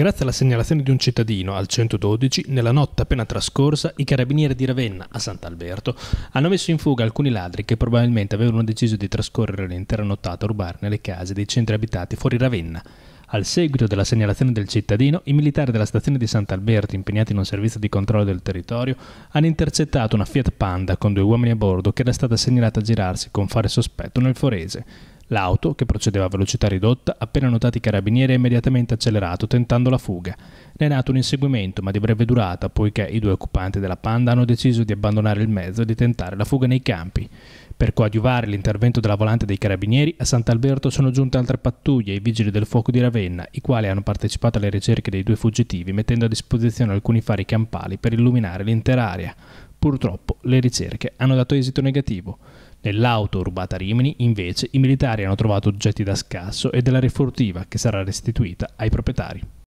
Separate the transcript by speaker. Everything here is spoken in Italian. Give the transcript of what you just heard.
Speaker 1: Grazie alla segnalazione di un cittadino al 112, nella notte appena trascorsa, i carabinieri di Ravenna a Sant'Alberto hanno messo in fuga alcuni ladri che probabilmente avevano deciso di trascorrere l'intera nottata a rubare nelle case dei centri abitati fuori Ravenna. Al seguito della segnalazione del cittadino, i militari della stazione di Sant'Alberto, impegnati in un servizio di controllo del territorio, hanno intercettato una Fiat Panda con due uomini a bordo che era stata segnalata a girarsi con fare sospetto nel Forese. L'auto, che procedeva a velocità ridotta, appena notati i carabinieri ha immediatamente accelerato tentando la fuga. Ne è nato un inseguimento, ma di breve durata, poiché i due occupanti della Panda hanno deciso di abbandonare il mezzo e di tentare la fuga nei campi. Per coadiuvare l'intervento della volante dei carabinieri, a Sant'Alberto sono giunte altre pattuglie e i vigili del fuoco di Ravenna, i quali hanno partecipato alle ricerche dei due fuggitivi, mettendo a disposizione alcuni fari campali per illuminare l'intera area. Purtroppo le ricerche hanno dato esito negativo. Nell'auto rubata a Rimini, invece, i militari hanno trovato oggetti da scasso e della refurtiva che sarà restituita ai proprietari.